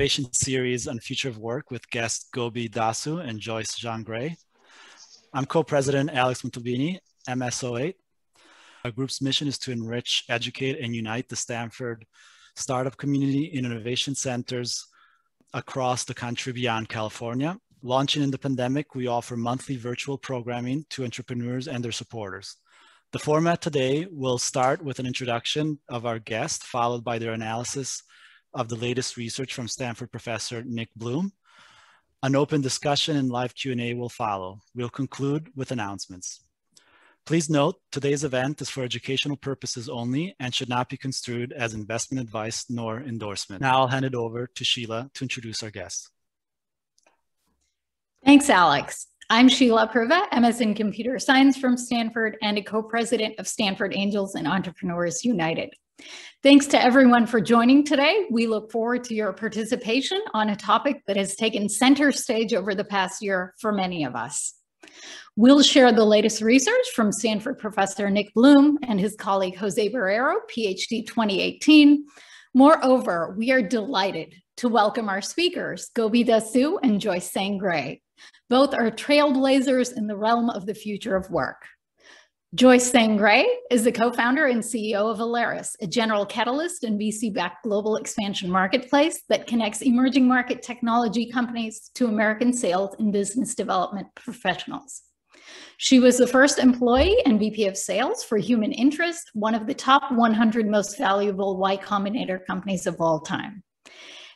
innovation series on future of work with guests Gobi Dasu and Joyce Zhang Gray. I'm co-president Alex Muntubini, MSO8. Our group's mission is to enrich, educate, and unite the Stanford startup community in innovation centers across the country beyond California. Launching in the pandemic, we offer monthly virtual programming to entrepreneurs and their supporters. The format today will start with an introduction of our guest, followed by their analysis of the latest research from Stanford professor Nick Bloom. An open discussion and live Q&A will follow. We'll conclude with announcements. Please note, today's event is for educational purposes only and should not be construed as investment advice nor endorsement. Now I'll hand it over to Sheila to introduce our guests. Thanks, Alex. I'm Sheila Proeve, MS in Computer Science from Stanford and a co-president of Stanford Angels and Entrepreneurs United. Thanks to everyone for joining today. We look forward to your participation on a topic that has taken center stage over the past year for many of us. We'll share the latest research from Stanford professor Nick Bloom and his colleague Jose Barrero, PhD 2018. Moreover, we are delighted to welcome our speakers, Gobi Dasu and Joyce Zhang Gray. Both are trailblazers in the realm of the future of work. Joyce Zhang Gray is the co-founder and CEO of Alariss, a general catalyst and VC-backed global expansion marketplace that connects emerging market technology companies to American sales and business development professionals. She was the first employee and VP of sales for Human Interest, one of the top 100 most valuable Y Combinator companies of all time.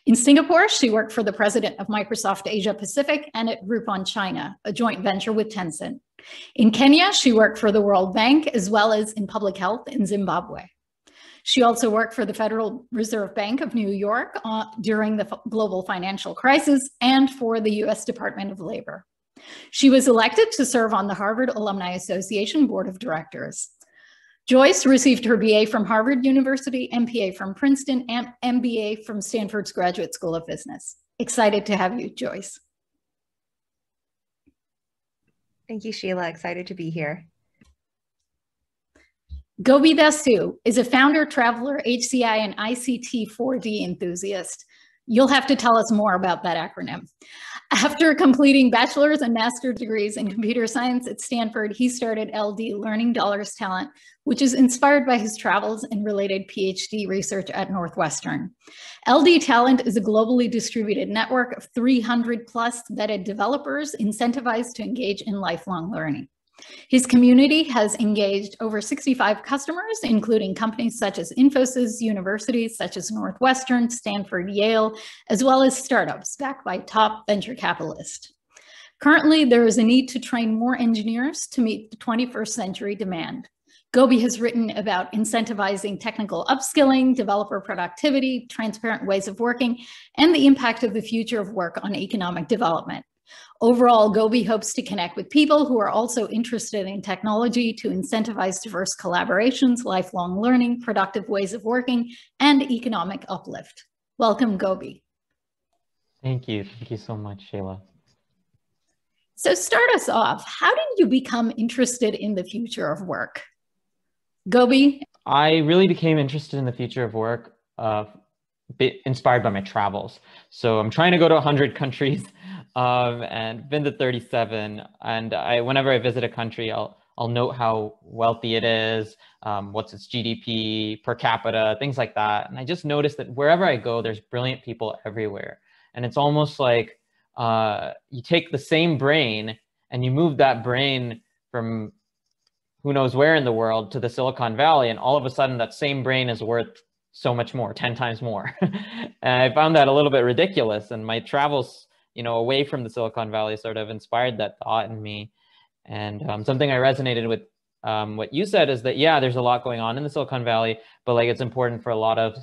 In Singapore, she worked for the president of Microsoft Asia Pacific and at Groupon China, a joint venture with Tencent. In Kenya, she worked for the World Bank as well as in public health in Zimbabwe. She also worked for the Federal Reserve Bank of New York uh, during the global financial crisis and for the US Department of Labor. She was elected to serve on the Harvard Alumni Association Board of Directors. Joyce received her BA from Harvard University, MPA from Princeton, and MBA from Stanford's Graduate School of Business. Excited to have you, Joyce. Thank you, Sheila. Excited to be here. Gobi Dasu is a founder, traveler, HCI, and ICT 4D enthusiast. You'll have to tell us more about that acronym. After completing bachelor's and master's degrees in computer science at Stanford, he started LD Learning Dollars Talent, which is inspired by his travels and related PhD research at Northwestern. LD Talent is a globally distributed network of 300 plus vetted developers incentivized to engage in lifelong learning. His community has engaged over 65 customers, including companies such as Infosys, universities such as Northwestern, Stanford, Yale, as well as startups backed by top venture capitalists. Currently, there is a need to train more engineers to meet the 21st century demand. Gobi has written about incentivizing technical upskilling, developer productivity, transparent ways of working, and the impact of the future of work on economic development. Overall, Gobi hopes to connect with people who are also interested in technology to incentivize diverse collaborations, lifelong learning, productive ways of working, and economic uplift. Welcome, Gobi. Thank you. Thank you so much, Sheila. So start us off. How did you become interested in the future of work? Gobi? I really became interested in the future of work uh, inspired by my travels. So I'm trying to go to 100 countries um, and been to 37. And I, whenever I visit a country, I'll I'll note how wealthy it is, um, what's its GDP per capita, things like that. And I just noticed that wherever I go, there's brilliant people everywhere. And it's almost like uh, you take the same brain and you move that brain from who knows where in the world to the Silicon Valley, and all of a sudden that same brain is worth so much more, 10 times more. and I found that a little bit ridiculous. And my travels you know, away from the Silicon Valley sort of inspired that thought in me. And um, something I resonated with um, what you said is that, yeah, there's a lot going on in the Silicon Valley, but like it's important for a lot of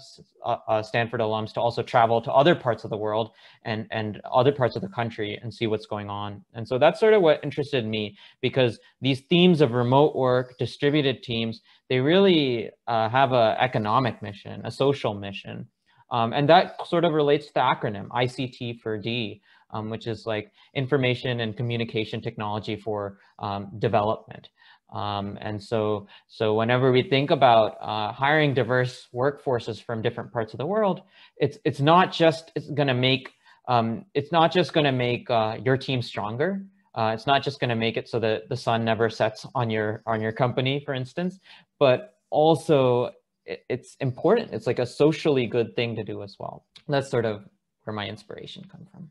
uh, uh, Stanford alums to also travel to other parts of the world and, and other parts of the country and see what's going on. And so that's sort of what interested me because these themes of remote work, distributed teams, they really uh, have an economic mission, a social mission. Um, and that sort of relates to the acronym ICT for D, um, which is like information and communication technology for um, development. Um, and so, so whenever we think about uh, hiring diverse workforces from different parts of the world, it's it's not just it's going to make um, it's not just going to make uh, your team stronger. Uh, it's not just going to make it so that the sun never sets on your on your company, for instance, but also it, it's important. It's like a socially good thing to do as well. That's sort of where my inspiration comes from.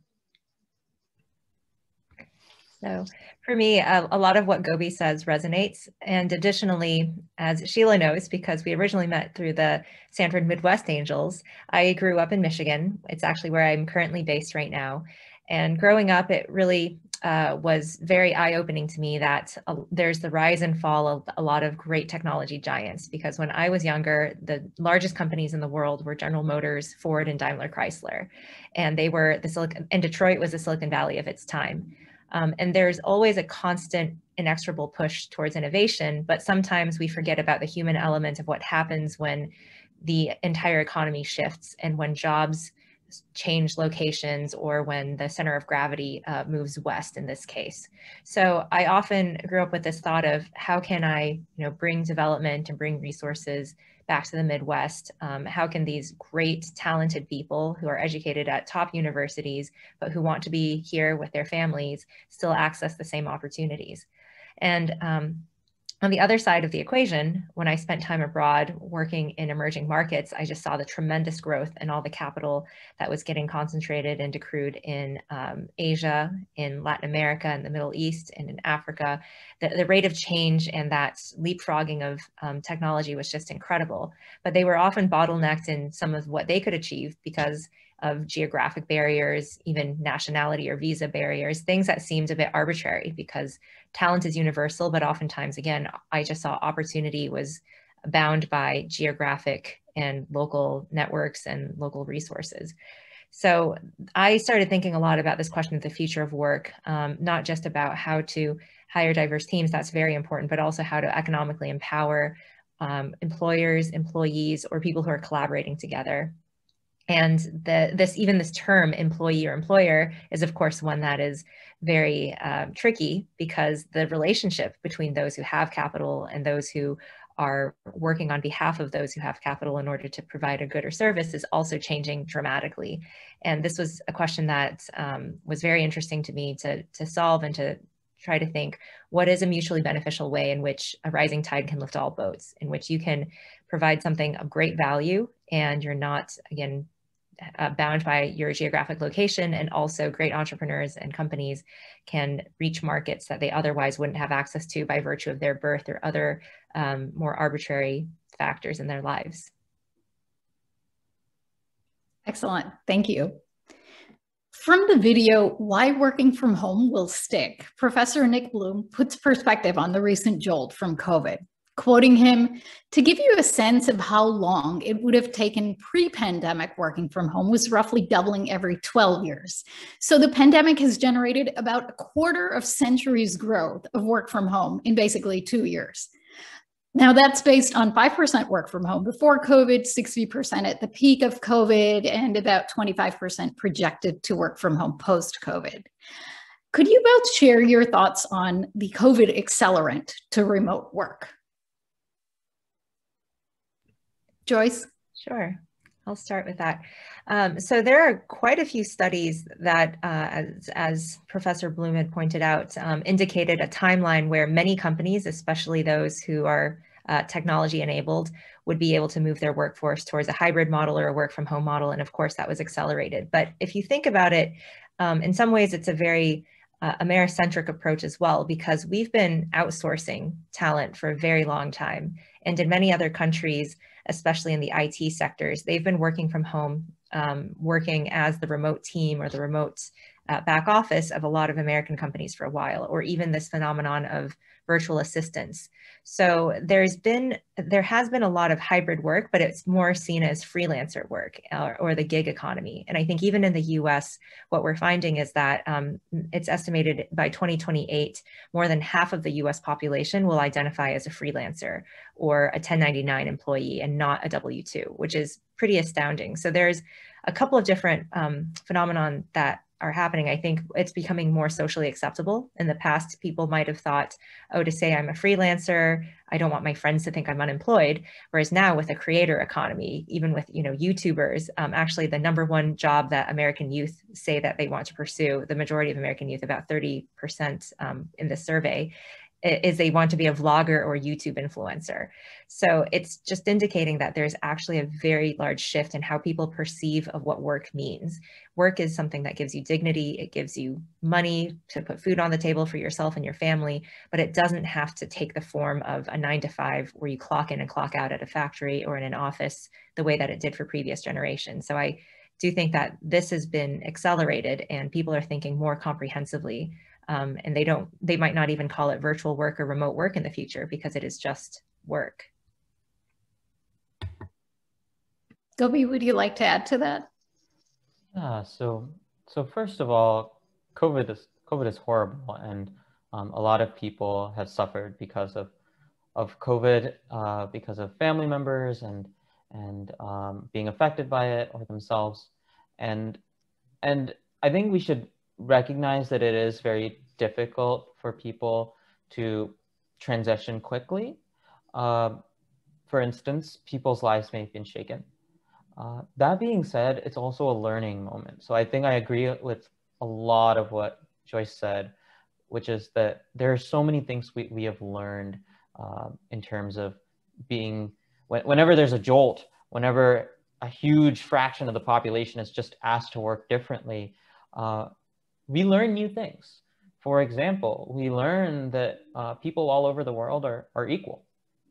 So for me, a, a, lot of what Gobi says resonates. And additionally, as Sheila knows, because we originally met through the Stanford Midwest Angels, I grew up in Michigan. It's actually where I'm currently based right now. And growing up, it really uh, was very eye-opening to me that uh, there's the rise and fall of a lot of great technology giants. Because when I was younger, the largest companies in the world were General Motors, Ford, and Daimler Chrysler, and they were the Silicon. And Detroit was the Silicon Valley of its time. Um, and there's always a constant, inexorable push towards innovation, but sometimes we forget about the human element of what happens when the entire economy shifts and when jobs change locations or when the center of gravity uh, moves west in this case. So I often grew up with this thought of how can I you know, bring development and bring resources back to the Midwest? Um, how can these great, talented people who are educated at top universities, but who want to be here with their families, still access the same opportunities? And um, on the other side of the equation, when I spent time abroad working in emerging markets, I just saw the tremendous growth and all the capital that was getting concentrated and accrued in um, Asia, in Latin America, in the Middle East, and in Africa. The, the rate of change and that leapfrogging of um, technology was just incredible. But they were often bottlenecked in some of what they could achieve because of geographic barriers, even nationality or visa barriers, things that seemed a bit arbitrary because talent is universal, but oftentimes, again, I just saw opportunity was bound by geographic and local networks and local resources. So I started thinking a lot about this question of the future of work, um, not just about how to hire diverse teams, that's very important, but also how to economically empower um, employers, employees, or people who are collaborating together. And the, this even this term employee or employer is of course one that is very uh, tricky because the relationship between those who have capital and those who are working on behalf of those who have capital in order to provide a good or service is also changing dramatically. And this was a question that um, was very interesting to me to, to solve and to try to think what is a mutually beneficial way in which a rising tide can lift all boats, in which you can provide something of great value and you're not, again, uh, bound by your geographic location and also great entrepreneurs and companies can reach markets that they otherwise wouldn't have access to by virtue of their birth or other um, more arbitrary factors in their lives. Excellent, thank you. From the video, Why Working From Home Will Stick, Professor Nick Bloom puts perspective on the recent jolt from COVID quoting him to give you a sense of how long it would have taken pre-pandemic working from home was roughly doubling every 12 years. So the pandemic has generated about a quarter of centuries growth of work from home in basically two years. Now that's based on 5% work from home before covid 60% at the peak of covid and about 25% projected to work from home post covid could you both share your thoughts on the covid accelerant to remote work Joyce? Sure. I'll start with that. Um, so there are quite a few studies that, uh, as, as, Professor Bloom had pointed out, um, indicated a timeline where many companies, especially those who are uh, technology enabled, would be able to move their workforce towards a hybrid model or a work from home model. And of course, that was accelerated. But if you think about it, um, in some ways, it's a very uh, Americentric approach as well, because we've been outsourcing talent for a very long time. And in many other countries, especially in the IT sectors, they've been working from home, um, working as the remote team or the remote uh, back office of a lot of American companies for a while, or even this phenomenon of virtual assistants. So there's been, there has been a lot of hybrid work, but it's more seen as freelancer work or, or the gig economy. And I think even in the US, what we're finding is that um, it's estimated by 2028, more than half of the US population will identify as a freelancer or a 1099 employee and not a W-2, which is pretty astounding. So there's a couple of different um, phenomenon that are happening, I think it's becoming more socially acceptable. In the past, people might have thought, oh, to say I'm a freelancer, I don't want my friends to think I'm unemployed. Whereas now with a creator economy, even with you know YouTubers, um, actually the number one job that American youth say that they want to pursue, the majority of American youth, about 30% um, in the survey, is they want to be a vlogger or YouTube influencer. So it's just indicating that there's actually a very large shift in how people perceive of what work means. Work is something that gives you dignity, it gives you money to put food on the table for yourself and your family, but it doesn't have to take the form of a nine to five where you clock in and clock out at a factory or in an office the way that it did for previous generations. So I do think that this has been accelerated and people are thinking more comprehensively um, and they don't they might not even call it virtual work or remote work in the future because it is just work. Gobi would you like to add to that? Yeah so so first of all covid is covid is horrible and um, a lot of people have suffered because of of covid uh, because of family members and and um, being affected by it or themselves. And and i think we should recognize that it is very difficult for people to transition quickly. Uh, for instance, people's lives may have been shaken. Uh, that being said, it's also a learning moment. So I think I agree with a lot of what Joyce said, which is that there are so many things we, we have learned uh, in terms of being, when, whenever there's a jolt, whenever a huge fraction of the population is just asked to work differently, uh, we learn new things. For example, we learn that uh, people all over the world are, are equal.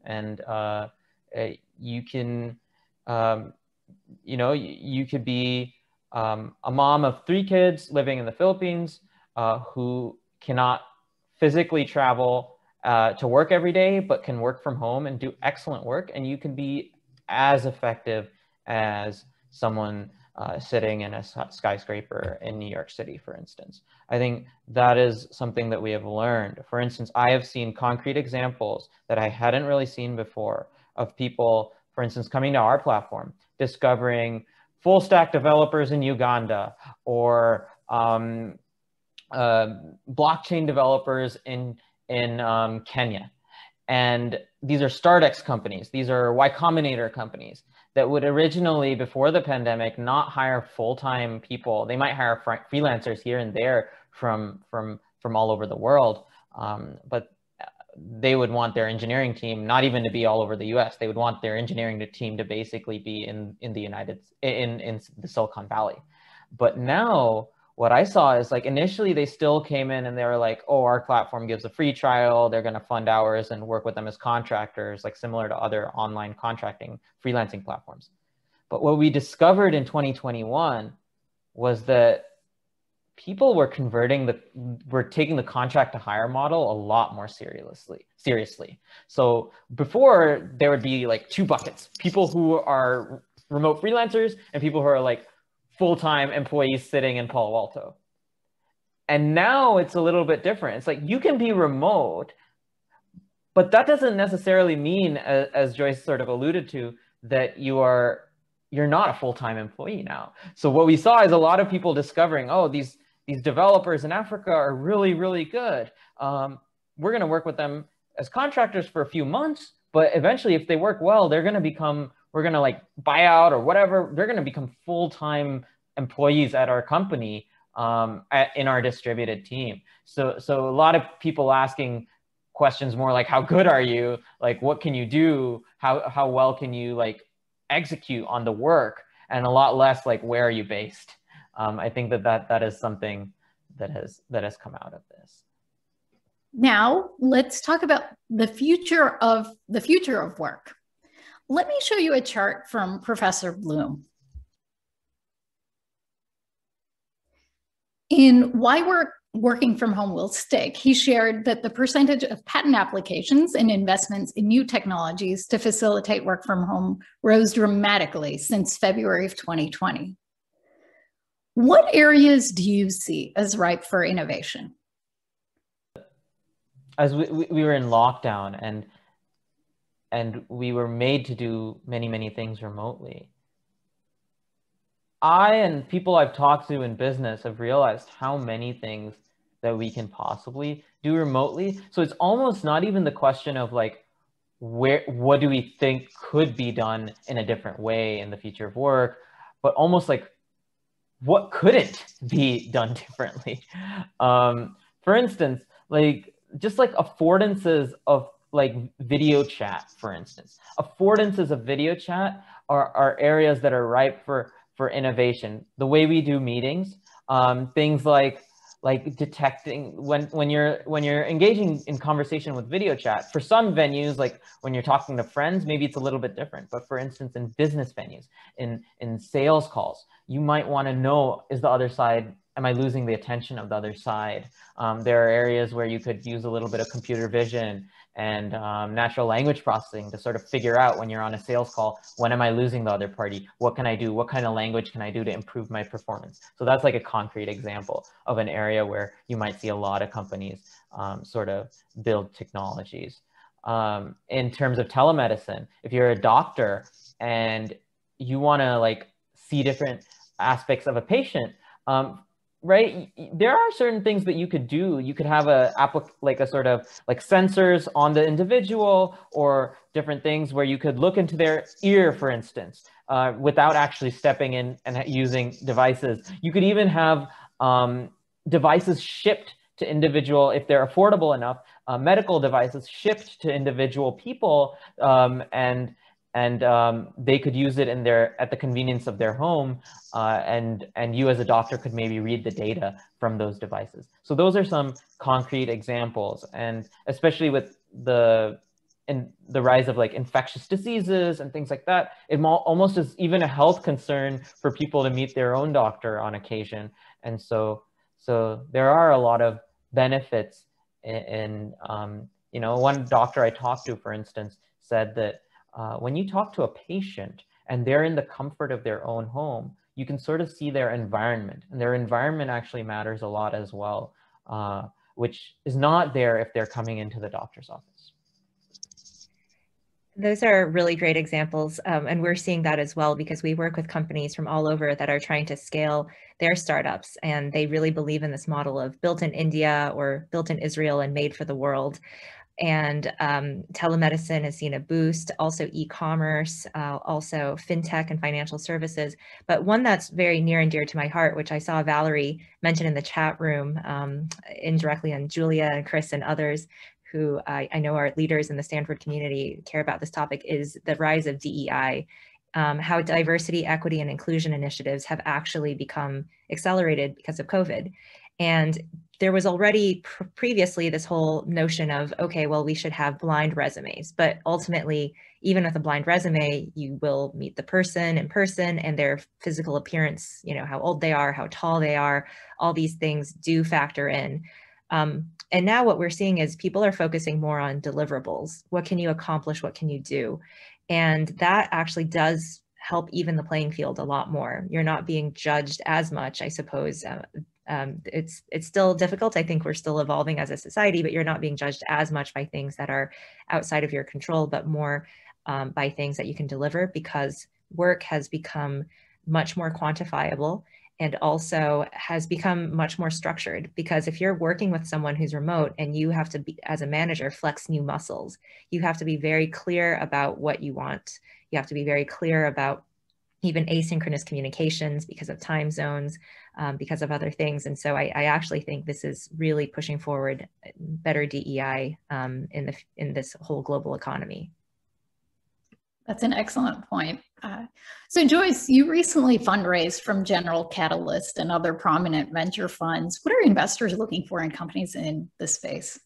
And uh, eh, you can, um, you know, you, you could be um, a mom of three kids living in the Philippines uh, who cannot physically travel uh, to work every day, but can work from home and do excellent work. And you can be as effective as someone uh, sitting in a skyscraper in New York City, for instance. I think that is something that we have learned. For instance, I have seen concrete examples that I hadn't really seen before of people, for instance, coming to our platform, discovering full stack developers in Uganda or um, uh, blockchain developers in, in um, Kenya. And these are StartX companies. These are Y Combinator companies that would originally, before the pandemic, not hire full-time people. They might hire fr- freelancers here and there from from from all over the world, um, but they would want their engineering team not even to be all over the U.S. They would want their engineering team to basically be in in the United in in the Silicon Valley. But now what I saw is like initially they still came in and they were like, oh, our platform gives a free trial. They're going to fund hours and work with them as contractors, like similar to other online contracting freelancing platforms. But what we discovered in 2021 was that people were converting the were taking the contract to hire model a lot more seriously seriously so before there would be like two buckets people who are remote freelancers and people who are like full-time employees sitting in Palo Alto. And now it's a little bit different. It's like you can be remote, but that doesn't necessarily mean, as, as Joyce sort of alluded to, that you are you're not a full-time employee now. So what we saw is a lot of people discovering, oh, these these developers in Africa are really really good. Um, we're going to work with them as contractors for a few months, but eventually, if they work well, they're going to become we're going to like buy out or whatever they're going to become full-time employees at our company um, at, in our distributed team. So so a lot of people asking questions more like how good are you? Like what can you do? How how well can you like execute on the work? And a lot less like where are you based? Um, i think that that that is something that has that has come out of this. Now let's talk about the future of the future of work let me show you a chart from Professor Bloom. In Why Work Working from Home Will Stick, he shared that the percentage of patent applications and investments in new technologies to facilitate work from home rose dramatically since February of 2020. What areas do you see as ripe for innovation? As we, we were in lockdown and and we were made to do many many things remotely I and people I've talked to in business have realized how many things that we can possibly do remotely. So it's almost not even the question of like, where, what do we think could be done in a different way in the future of work, but almost like, what couldn't be done differently? Um, for instance, like just like affordances of like video chat, for instance, affordances of video chat are, are areas that are ripe for for innovation. The way we do meetings, um, things like like detecting when when you're when you're engaging in conversation with video chat for some venues like when you're talking to friends maybe it's a little bit different but for instance in business venues in in sales calls you might want to know is the other side am I losing the attention of the other side? Um, there are areas where you could use a little bit of computer vision and um, natural language processing to sort of figure out when you're on a sales call, when am I losing the other party? What can I do? What kind of language can I do to improve my performance? So that's like a concrete example of an area where you might see a lot of companies um, sort of build technologies. Um, in terms of telemedicine, if you're a doctor and you want to like see different aspects of a patient, um, right? There are certain things that you could do. You could have a like a sort of like sensors on the individual or different things where you could look into their ear for instance uh, without actually stepping in and using devices. You could even have um, devices shipped to individual if they're affordable enough uh, medical devices shipped to individual people um, and and um, they could use it in their at the convenience of their home uh, and and you as a doctor could maybe read the data from those devices. So those are some concrete examples. And especially with the in the rise of like infectious diseases and things like that it almost is even a health concern for people to meet their own doctor on occasion. And so so there are a lot of benefits in, in um, you know one doctor i talked to for instance said that uh, when you talk to a patient and they're in the comfort of their own home, you can sort of see their environment. And their environment actually matters a lot as well, uh, which is not there if they're coming into the doctor's office. Those are really great examples. Um, and we're seeing that as well because we work with companies from all over that are trying to scale their startups. And they really believe in this model of built in India or built in Israel and made for the world and um, telemedicine has seen a boost, also e-commerce, uh, also fintech and financial services. But one that's very near and dear to my heart, which I saw Valerie mention in the chat room um, indirectly, and Julia and Chris and others who I, I, know are leaders in the Stanford community care about this topic, is the rise of DEI. Um, how diversity, equity, and inclusion initiatives have actually become accelerated because of COVID. And there was already pr previously this whole notion of, okay, well, we should have blind resumes. But ultimately, even with a blind resume, you will meet the person in person and their physical appearance, you know, how old they are, how tall they are, all these things do factor in. Um, and now what we're seeing is people are focusing more on deliverables. What can you accomplish? What can you do? And that actually does help even the playing field a lot more. You're not being judged as much, I suppose, uh, um, it's it's still difficult. I think we're still evolving as a society, but you're not being judged as much by things that are outside of your control, but more um, by things that you can deliver because work has become much more quantifiable and also has become much more structured because if you're working with someone who's remote and you have to be as a manager flex new muscles you have to be very clear about what you want you have to be very clear about even asynchronous communications because of time zones um, because of other things. And so I, I, actually think this is really pushing forward better DEI um, in, the, in this whole global economy. That's an excellent point. Uh, so Joyce, you recently fundraised from General Catalyst and other prominent venture funds. What are investors looking for in companies in this space?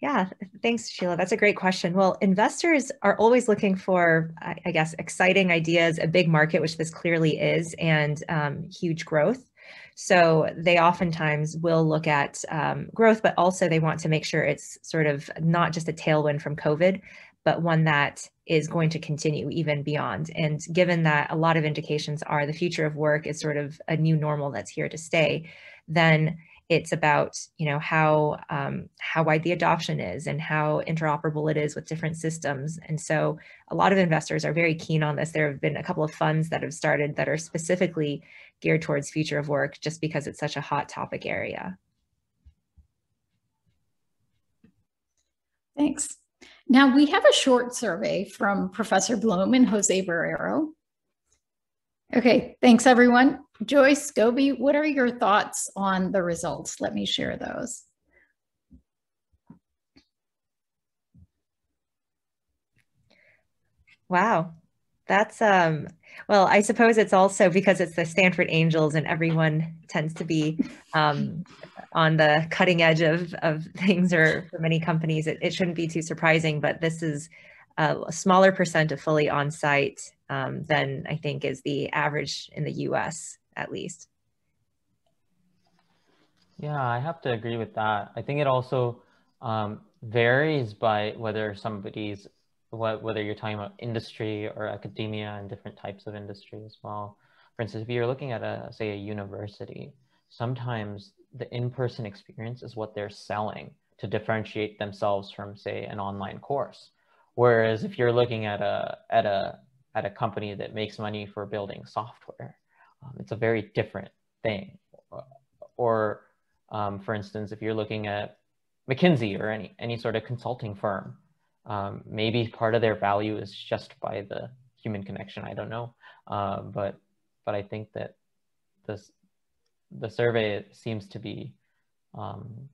Yeah, thanks, Sheila. That's a great question. Well, investors are always looking for, I guess, exciting ideas, a big market, which this clearly is, and um, huge growth. So they oftentimes will look at um, growth, but also they want to make sure it's sort of not just a tailwind from COVID, but one that is going to continue even beyond. And given that a lot of indications are the future of work is sort of a new normal that's here to stay, then it's about you know how um, how wide the adoption is and how interoperable it is with different systems. And so a lot of investors are very keen on this. There have been a couple of funds that have started that are specifically geared towards future of work just because it's such a hot topic area. Thanks. Now we have a short survey from professor bloom and jose barrero Okay, thanks everyone. Joyce, Gobi, what are your thoughts on the results? Let me share those. Wow. That's um well, I suppose it's also because it's the Stanford Angels and everyone tends to be um, on the cutting edge of, of things or for many companies, it, it shouldn't be too surprising, but this is a, a smaller percent of fully on-site um, than I think is the average in the US at least. Yeah, I have to agree with that. I think it also um, varies by whether somebody's, what whether you're talking about industry or academia and different types of industry as well. For instance, if you're looking at a, say, a university, sometimes the in-person experience is what they're selling to differentiate themselves from, say, an online course. Whereas if you're looking at a at a at a company that makes money for building software, um, it's a very different thing. Or, um, for instance, if you're looking at McKinsey or any any sort of consulting firm, um, maybe part of their value is just by the human connection. I don't know, uh, but but I think that this the survey seems to be um,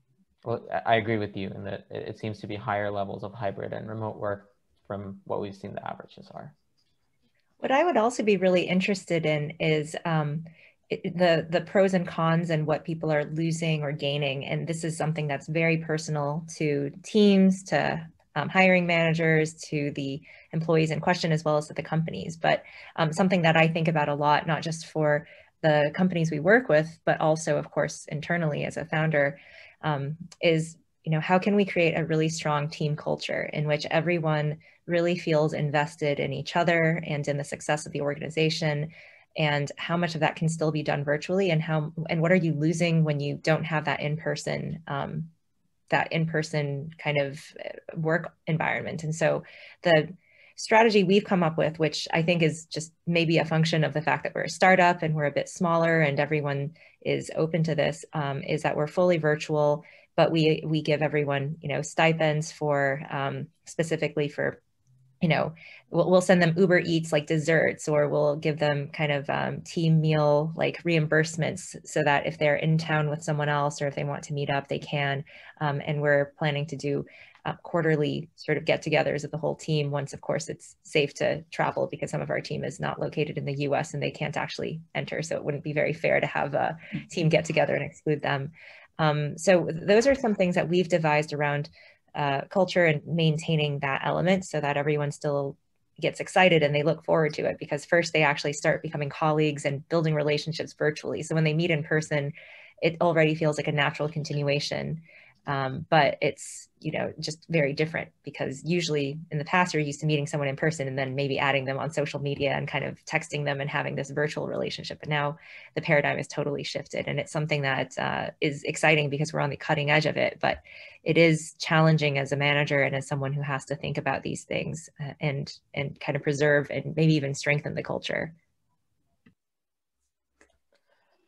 well, I agree with you in that it seems to be higher levels of hybrid and remote work from what we've seen the averages are. What I would also be really interested in is um, the the pros and cons and what people are losing or gaining. And this is something that's very personal to teams, to um, hiring managers, to the employees in question, as well as to the companies. But um, something that I think about a lot, not just for the companies we work with, but also, of course, internally as a founder, um, is you know how can we create a really strong team culture in which everyone really feels invested in each other and in the success of the organization and how much of that can still be done virtually and how and what are you losing when you don't have that in-person um, that in-person kind of uh, work environment? And so the strategy we've come up with which i think is just maybe a function of the fact that we're a startup and we're a bit smaller and everyone is open to this um, is that we're fully virtual but we we give everyone you know stipends for um, specifically for you know, we'll, we'll send them Uber Eats like desserts, or we'll give them kind of um, team meal like reimbursements so that if they're in town with someone else or if they want to meet up, they can. Um, and we're planning to do uh, quarterly sort of get togethers of the whole team once, of course, it's safe to travel because some of our team is not located in the US and they can't actually enter. So it wouldn't be very fair to have a team get together and exclude them. Um, so those are some things that we've devised around uh, culture and maintaining that element so that everyone still gets excited and they look forward to it because first they actually start becoming colleagues and building relationships virtually. So when they meet in person, it already feels like a natural continuation um, but it's you know just very different because usually in the past you're used to meeting someone in person and then maybe adding them on social media and kind of texting them and having this virtual relationship. But now the paradigm is totally shifted and it's something that uh, is exciting because we're on the cutting edge of it but it is challenging as a manager and as someone who has to think about these things uh, and and kind of preserve and maybe even strengthen the culture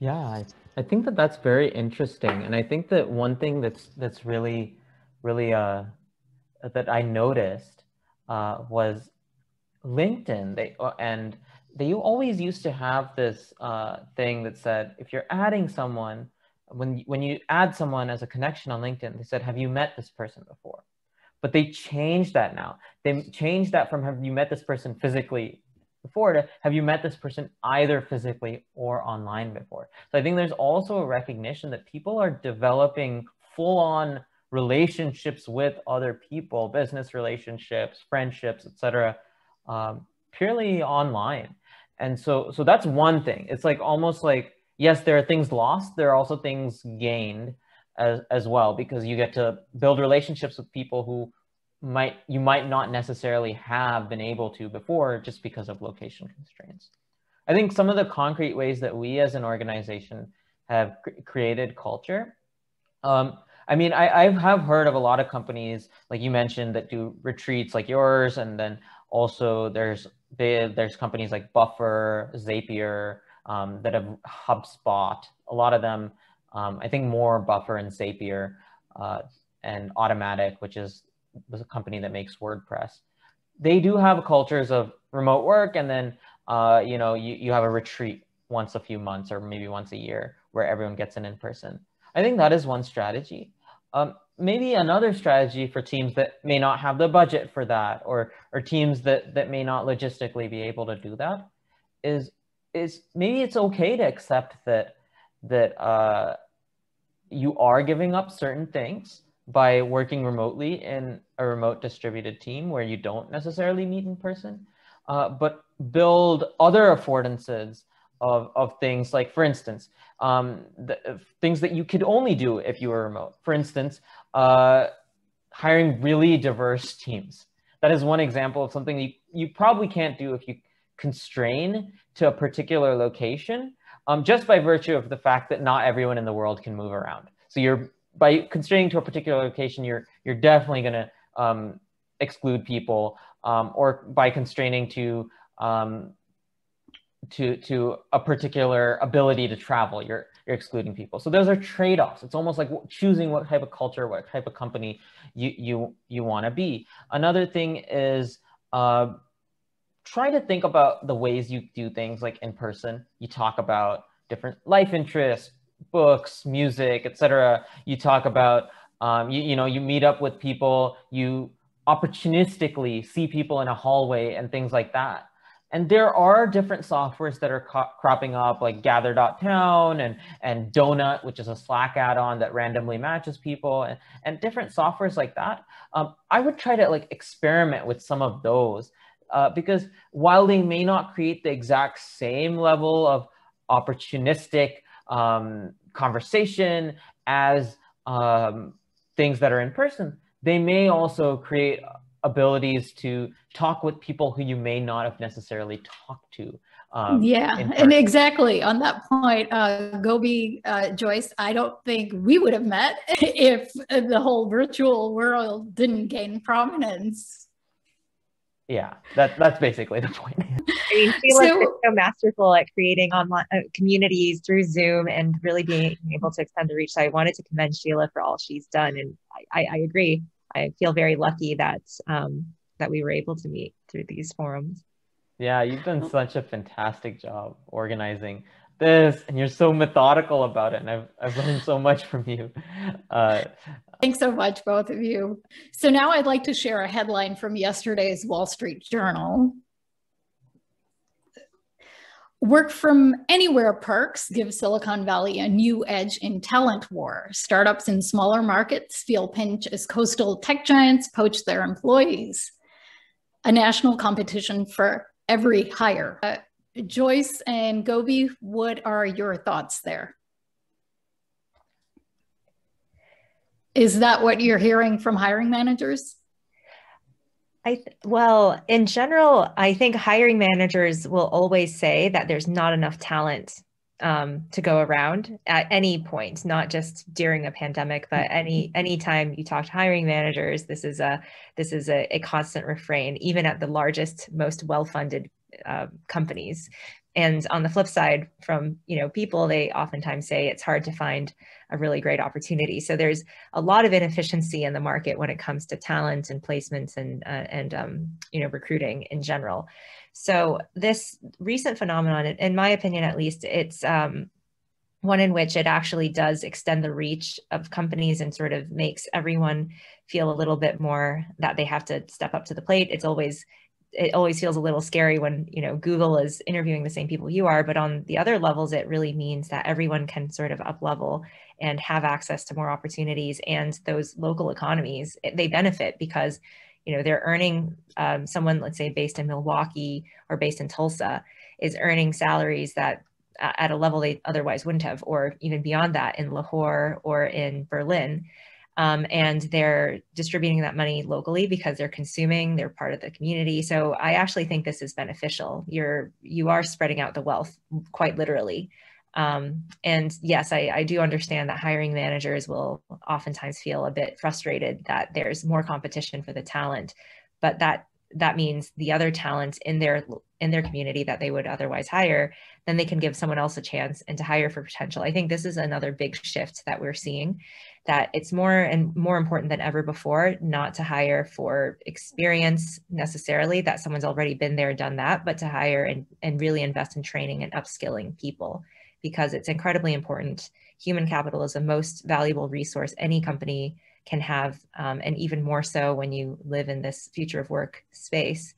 yeah, I, I think that that's very interesting, and I think that one thing that's that's really, really uh, that I noticed uh, was LinkedIn. They uh, and they you always used to have this uh, thing that said if you're adding someone, when when you add someone as a connection on LinkedIn, they said, "Have you met this person before?" But they changed that now. They changed that from "Have you met this person physically before to have you met this person either physically or online before. So i think there's also a recognition that people are developing full on relationships with other people business relationships friendships etc um, purely online. And so so that's one thing. It's like almost like yes there are things lost there are also things gained as, as well because you get to build relationships with people who might you might not necessarily have been able to before just because of location constraints. I think some of the concrete ways that we as an organization have cr created culture Um, I mean, I, I have heard of a lot of companies, like you mentioned, that do retreats like yours, and then also there's they, there's companies like Buffer, Zapier, um, that have HubSpot. A lot of them, um, I think more Buffer and Zapier, uh, and Automattic, which is the company that makes WordPress. They do have cultures of remote work, and then uh, you know you, you have a retreat once a few months or maybe once a year where everyone gets in in person. I think that is one strategy. Um, maybe another strategy for teams that may not have the budget for that or, or teams that, that may not logistically be able to do that is, is maybe it's okay to accept that, that uh, you are giving up certain things by working remotely in a remote distributed team where you don't necessarily meet in person, uh, but build other affordances of, of things like, for instance, um, the, things that you could only do if you were remote. For instance, uh, hiring really diverse teams. That is one example of something you, you probably can't do if you constrain to a particular location, um, just by virtue of the fact that not everyone in the world can move around. So you're by constraining to a particular location, you're you're definitely going to um, exclude people, um, or by constraining to um, to to a particular ability to travel you're you're excluding people. So those are trade-offs. It's almost like choosing what type of culture what type of company you you you want to be. Another thing is uh, try to think about the ways you do things like in person. You talk about different life interests books music etc you talk about um, you, you know you meet up with people you opportunistically see people in a hallway and things like that and there are different softwares that are co- cropping up like gather.town and, and Donut, which is a Slack add-on that randomly matches people and, and different softwares like that. Um, I would try to like experiment with some of those uh, because while they may not create the exact same level of opportunistic um, conversation as um, things that are in person, they may also create abilities to talk with people who you may not have necessarily talked to. Um, yeah, and exactly on that point, uh, Gobi, uh, Joyce, I don't think we would have met if the whole virtual world didn't gain prominence. Yeah, that, that's basically the point. I mean, Sheila so, is so masterful at creating online uh, communities through Zoom and really being able to extend the reach. So I wanted to commend Sheila for all she's done, and I, I agree. I feel very lucky that um, that we were able to meet through these forums. Yeah, you've done such a fantastic job organizing this, and you're so methodical about it, and I've I've learned so much from you. Uh, Thanks so much, both of you. So now I'd like to share a headline from yesterday's Wall Street Journal. Work from anywhere perks give Silicon Valley a new edge in talent war. Startups in smaller markets feel pinch as coastal tech giants poach their employees. A national competition for every hire. Uh, Joyce and Gobi, what are your thoughts there? Is that what you're hearing from hiring managers? I th- well, in general, I think hiring managers will always say that there's not enough talent um, to go around at any point, not just during a pandemic, but any anytime you talk to hiring managers, this is a this is a, a constant refrain, even at the largest, most well-funded uh, companies. And on the flip side, from you know people, they oftentimes say it's hard to find a really great opportunity. So there's a lot of inefficiency in the market when it comes to talent and placements and uh, and um, you know recruiting in general. So this recent phenomenon, in my opinion at least, it's um, one in which it actually does extend the reach of companies and sort of makes everyone feel a little bit more that they have to step up to the plate. It's always it always feels a little scary when you know google is interviewing the same people you are but on the other levels it really means that everyone can sort of up level and have access to more opportunities and those local economies they benefit because you know they're earning um, someone let's say based in milwaukee or based in tulsa is earning salaries that at a level they otherwise wouldn't have or even beyond that in lahore or in berlin um, and they're distributing that money locally because they're consuming they're part of the community. So i actually think this is beneficial. You're you are spreading out the wealth quite literally. Um, and yes, I, I do understand that hiring managers will oftentimes feel a bit frustrated that there's more competition for the talent, but that that means the other talent in their in their community that they would otherwise hire then they can give someone else a chance and to hire for potential. I think this is another big shift that we're seeing that it's more and more important than ever before not to hire for experience necessarily that someone's already been there done that but to hire and, and really invest in training and upskilling people because it's incredibly important human capital is the most valuable resource any company can have, um, and even more so when you live in this future of work space.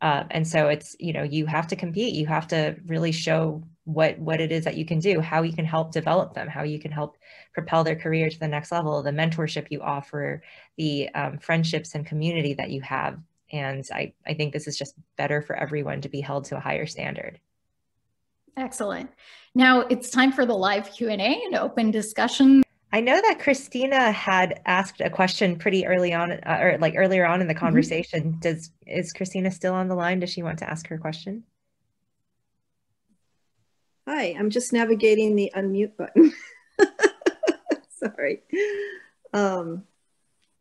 Uh, and so it's you know you have to compete. You have to really show what what it is that you can do, how you can help develop them, how you can help propel their career to the next level, the mentorship you offer, the um, friendships and community that you have. And I, I think this is just better for everyone to be held to a higher standard. Excellent. Now it's time for the live Q&A and open discussion. I know that Christina had asked a question pretty early on, uh, or like earlier on in the mm-hmm. conversation. Mm-hmm. Does is Christina still on the line? Does she want to ask her question? Hi, I'm just navigating the unmute button. Sorry. Um,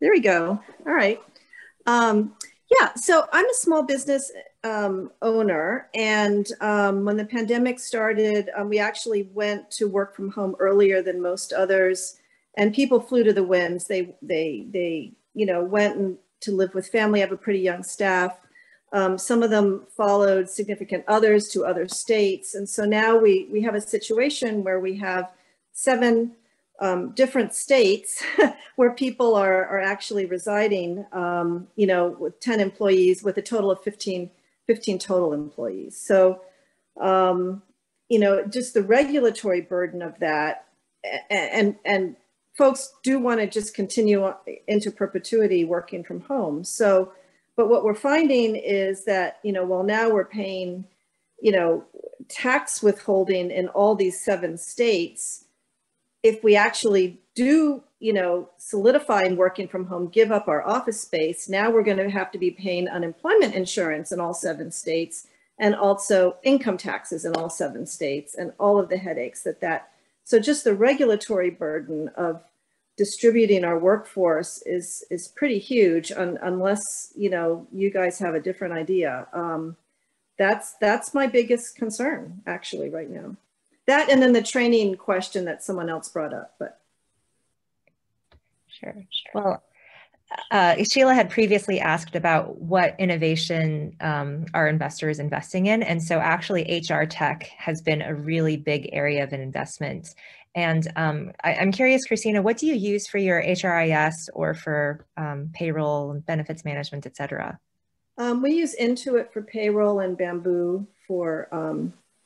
there we go. All right. Um, yeah, so I'm a small business um, owner, and um, when the pandemic started, um, we actually went to work from home earlier than most others, and people flew to the winds. They they they you know went and to live with family. I have a pretty young staff. Um, some of them followed significant others to other states, and so now we we have a situation where we have seven um, different states where people are, are actually residing, um, you know, with 10 employees with a total of 15, 15 total employees. So, um, you know, just the regulatory burden of that and, and folks do want to just continue into perpetuity working from home. So, but what we're finding is that, you know, while now we're paying, you know, tax withholding in all these seven states, if we actually do, you know, solidify and working from home, give up our office space, now we're going to have to be paying unemployment insurance in all seven states and also income taxes in all seven states and all of the headaches that that. So just the regulatory burden of distributing our workforce is is pretty huge un, unless, you know, you guys have a different idea. Um, that's that's my biggest concern actually right now that and then the training question that someone else brought up but sure, sure. well uh, Sheila had previously asked about what innovation um, our investor is investing in. And so actually HR tech has been a really big area of an investment. And um, I, am curious, Christina, what do you use for your HRIS or for um, payroll and benefits management, et cetera? Um, we use Intuit for payroll and Bamboo for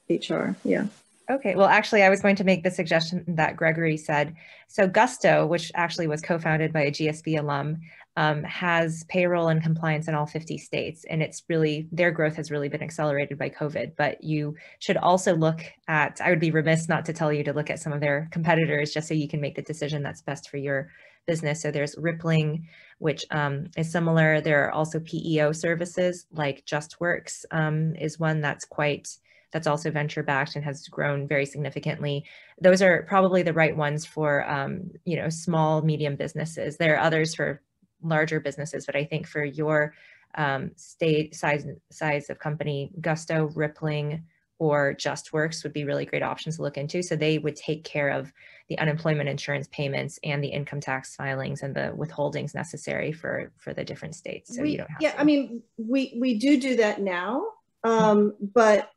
HR, um, yeah. Okay, well, actually, I was going to make the suggestion that Gregory said. So, Gusto, which actually was co founded by a GSB alum, um, has payroll and compliance in all 50 states. And it's really, their growth has really been accelerated by COVID. But you should also look at, I would be remiss not to tell you to look at some of their competitors just so you can make the decision that's best for your business. So, there's Rippling, which um, is similar. There are also PEO services like JustWorks um, is one that's quite that's also venture backed and has grown very significantly. Those are probably the right ones for um, you know small medium businesses. There are others for larger businesses, but I think for your um, state size size of company, Gusto, Rippling, or JustWorks would be really great options to look into. So they would take care of the unemployment insurance payments and the income tax filings and the withholdings necessary for for the different states. So we, you don't have yeah, to. I mean, we we do do that now, um, but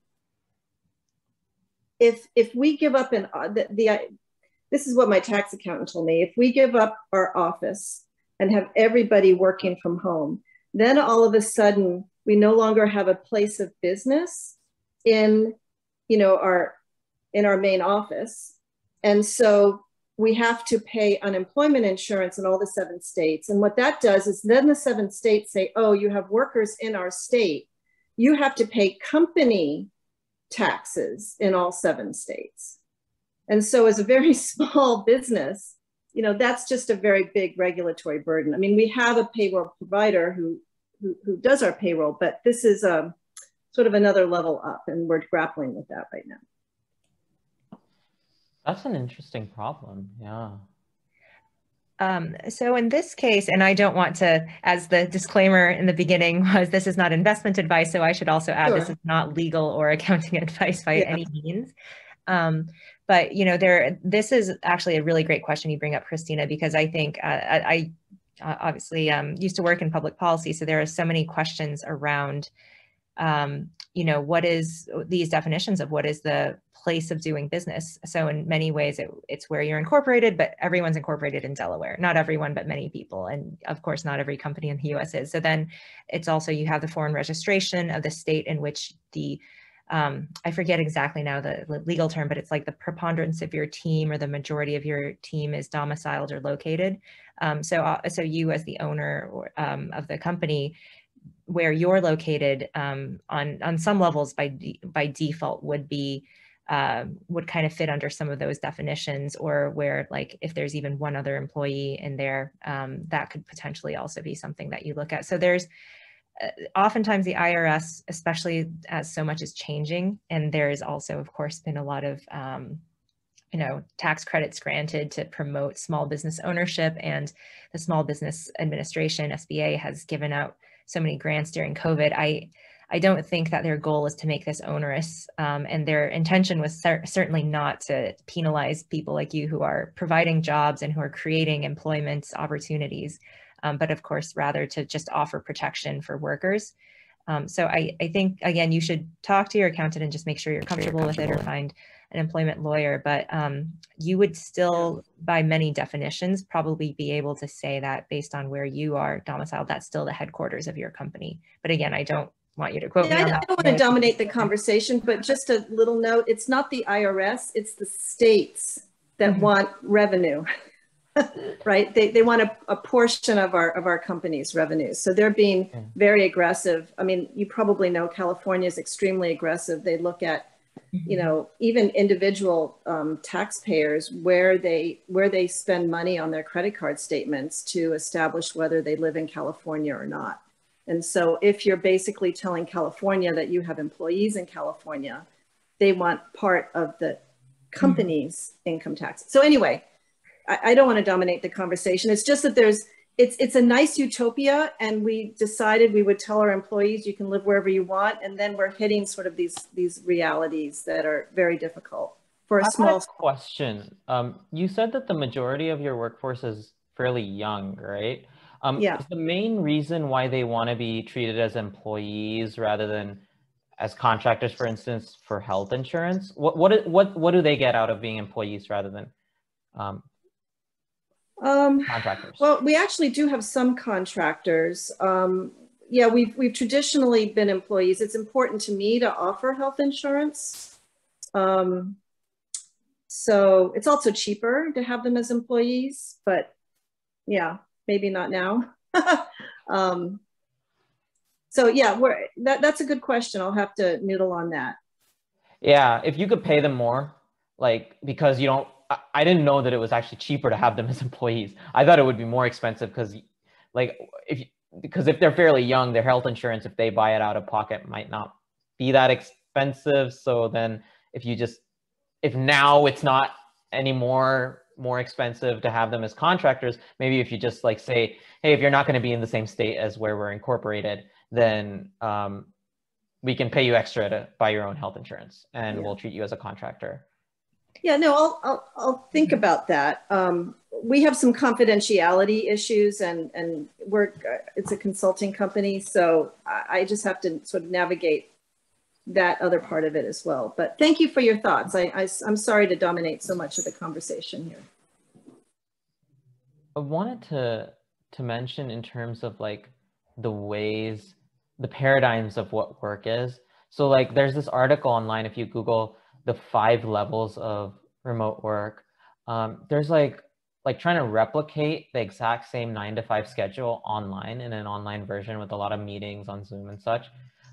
if if we give up an uh, the, the this is what my tax accountant told me if we give up our office and have everybody working from home. Then all of a sudden we no longer have a place of business in you know our in our main office. And so we have to pay unemployment insurance in all the seven states. And what that does is then the seven states say oh you have workers in our state. You have to pay company taxes in all seven states. And so, as a very small business, you know, that's just a very big regulatory burden. I mean, we have a payroll provider who, who, who does our payroll, but this is a um, sort of another level up, and we're grappling with that right now. That's an interesting problem. Yeah. Um, so in this case, and I don't want to, as the disclaimer in the beginning was, this is not investment advice. So I should also add, sure. this is not legal or accounting advice by yeah. any means. Um, but you know, there, this is actually a really great question you bring up, Christina, because I think uh, I, I obviously um, used to work in public policy, so there are so many questions around um, you know, what is these definitions of what is the place of doing business? So in many ways, it, it's where you're incorporated, but everyone's incorporated in Delaware. Not everyone, but many people. And of course, not every company in the US is. So then it's also, you have the foreign registration of the state in which the um, I forget exactly now the legal term, but it's like the preponderance of your team or the majority of your team is domiciled or located. Um, so, uh, so you as the owner or, um, of the company where you're located um, on on some levels by de- by default would be uh, would kind of fit under some of those definitions or where like if there's even one other employee in there um, that could potentially also be something that you look at so there's oftentimes the irs especially as so much is changing and there is also of course been a lot of um, you know tax credits granted to promote small business ownership and the small business administration sba has given out so many grants during COVID, I I don't think that their goal is to make this onerous, um, and their intention was cer- certainly not to penalize people like you who are providing jobs and who are creating employment opportunities, um, but of course, rather to just offer protection for workers. Um, so I, I think again, you should talk to your accountant and just make sure you're comfortable, you're comfortable with it, or find an employment lawyer, but um, you would still, by many definitions, probably be able to say that based on where you are domiciled, that's still the headquarters of your company. But again, I don't want you to quote yeah, me. I, I don't want to dominate the conversation, but just a little note: it's not the IRS; it's the states that mm-hmm. want revenue. right? They, they want a, a portion of our of our company's revenues. So they're being very aggressive. I mean you probably know california is extremely aggressive. They look at you mm-hmm. know even individual um, taxpayers where they where they spend money on their credit card statements to establish whether they live in california or not. And so if you're basically telling california that you have employees in california they want part of the company's mm-hmm. income tax. So anyway I, I don't want to dominate the conversation. It's just that there's it's it's a nice utopia and we decided we would tell our employees you can live wherever you want and then we're hitting sort of these these realities that are very difficult for a I small question. Um, you said that the majority of your workforce is fairly young right? Um, yeah. is the main reason why they want to be treated as employees rather than as contractors for instance for health insurance? What what what, what do they get out of being employees rather than um, um, contractors? Well, we actually do have some contractors. Um, yeah, we've, we've traditionally been employees. It's important to me to offer health insurance. Um, so it's also cheaper to have them as employees, but yeah, maybe not now. um, so yeah, we're, that, that's a good question. I'll have to noodle on that. Yeah, if you could pay them more, like because you don't I didn't know that it was actually cheaper to have them as employees. I thought it would be more expensive because, like, if because if they're fairly young, their health insurance, if they buy it out of pocket, might not be that expensive. So then, if you just if now it's not anymore more expensive to have them as contractors, maybe if you just like say, hey, if you're not going to be in the same state as where we're incorporated, then um, we can pay you extra to buy your own health insurance, and yeah. we'll treat you as a contractor. Yeah, no, I'll, I'll, I'll think mm-hmm. about that. Um, we have some confidentiality issues and, and we're, it's a consulting company. So I, I just have to sort of navigate that other part of it as well. But thank you for your thoughts. I, I, I'm sorry to dominate so much of the conversation here. I wanted to, to mention in terms of like the ways, the paradigms of what work is. So like there's this article online, if you Google the five levels of remote work. Um, there's like like trying to replicate the exact same nine to five schedule online in an online version with a lot of meetings on Zoom and such.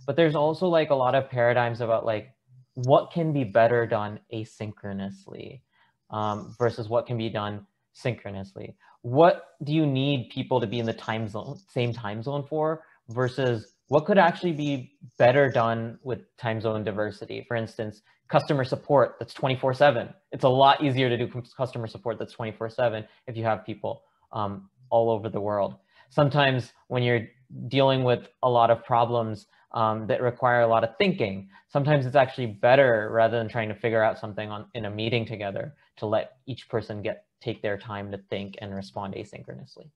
But there's also like a lot of paradigms about like what can be better done asynchronously um, versus what can be done synchronously. What do you need people to be in the time zone, same time zone for versus what could actually be better done with time zone diversity? For instance, customer support that's 24 seven. It's a lot easier to do customer support that's 24 seven if you have people um, all over the world. Sometimes when you're dealing with a lot of problems um, that require a lot of thinking, sometimes it's actually better rather than trying to figure out something on in a meeting together to let each person get take their time to think and respond asynchronously.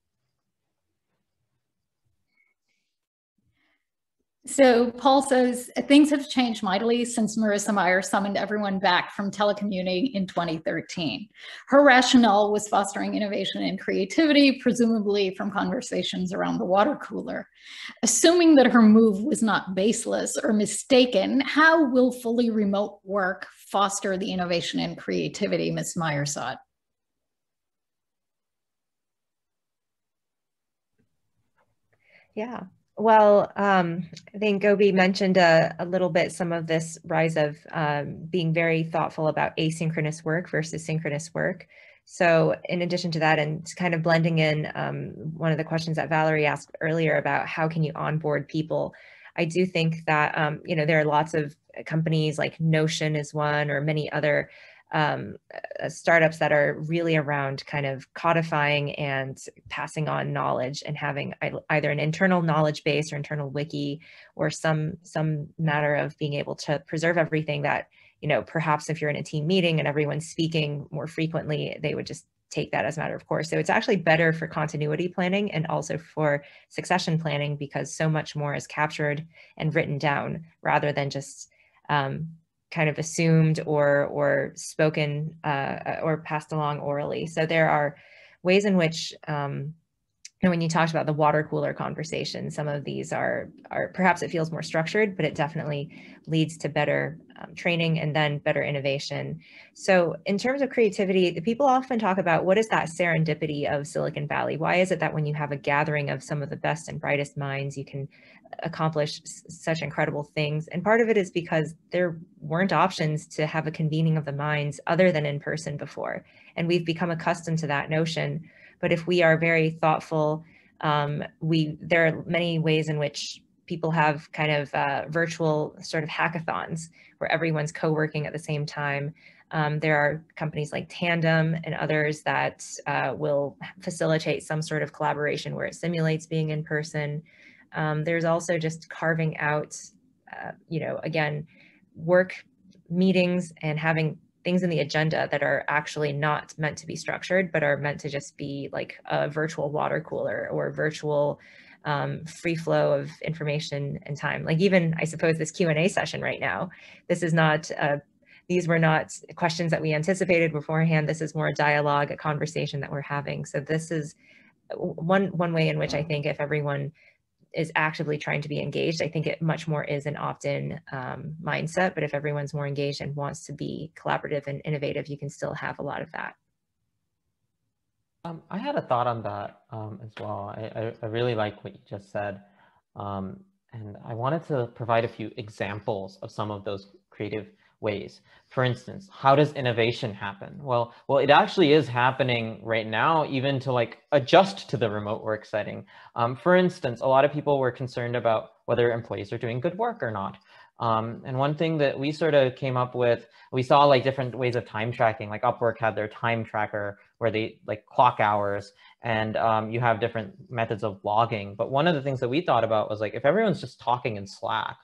So Paul says uh, things have changed mightily since Marissa Mayer summoned everyone back from telecommuting in 2013. Her rationale was fostering innovation and creativity, presumably from conversations around the water cooler. Assuming that her move was not baseless or mistaken, how will fully remote work foster the innovation and creativity Ms. Mayer sought? Yeah, well, um, I think Gobi mentioned a, a, little bit some of this rise of um, being very thoughtful about asynchronous work versus synchronous work. So in addition to that, and kind of blending in um, one of the questions that Valerie asked earlier about how can you onboard people, I do think that, um, you know, there are lots of companies like Notion is one or many other um, uh, startups that are really around kind of codifying and passing on knowledge and having either an internal knowledge base or internal wiki or some some matter of being able to preserve everything that you know perhaps if you're in a team meeting and everyone's speaking more frequently they would just take that as a matter of course. So it's actually better for continuity planning and also for succession planning because so much more is captured and written down rather than just um, kind of assumed or or spoken uh, or passed along orally. So there are ways in which, um, and when you talked about the water cooler conversation, some of these are are perhaps it feels more structured, but it definitely leads to better um, training and then better innovation. So in terms of creativity, the people often talk about what is that serendipity of Silicon Valley? Why is it that when you have a gathering of some of the best and brightest minds, you can accomplish such incredible things. And part of it is because there weren't options to have a convening of the minds other than in person before. And we've become accustomed to that notion. But if we are very thoughtful, um, we there are many ways in which people have kind of uh, virtual sort of hackathons where everyone's co-working at the same time. Um, there are companies like Tandem and others that uh, will facilitate some sort of collaboration where it simulates being in person. Um, there's also just carving out, uh, you know, again, work meetings and having things in the agenda that are actually not meant to be structured, but are meant to just be like a virtual water cooler or virtual um, free flow of information and time. Like even, I suppose, this Q&A session right now, this is not, uh, these were not questions that we anticipated beforehand. This is more a dialogue, a conversation that we're having. So this is one, one way in which I think if everyone is actively trying to be engaged. I think it much more is an opt-in um, mindset, but if everyone's more engaged and wants to be collaborative and innovative, you can still have a lot of that. Um, I had a thought on that um, as well. I, I, I, really like what you just said. Um, and I wanted to provide a few examples of some of those creative ways. For instance, how does innovation happen? Well, well, it actually is happening right now, even to like adjust to the remote work setting. Um, for instance, a lot of people were concerned about whether employees are doing good work or not. Um, and one thing that we sort of came up with, we saw like different ways of time tracking, like Upwork had their time tracker where they like clock hours and um, you have different methods of logging. But one of the things that we thought about was like, if everyone's just talking in Slack,